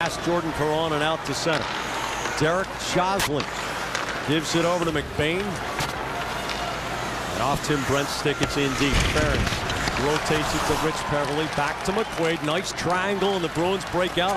Past Jordan Caron and out to center. Derek Joslin gives it over to McBain. And off Tim Brent's stick, it's in deep. Ference rotates it to Rich Peverley. Back to McQuaid. Nice triangle, and the Bruins break out.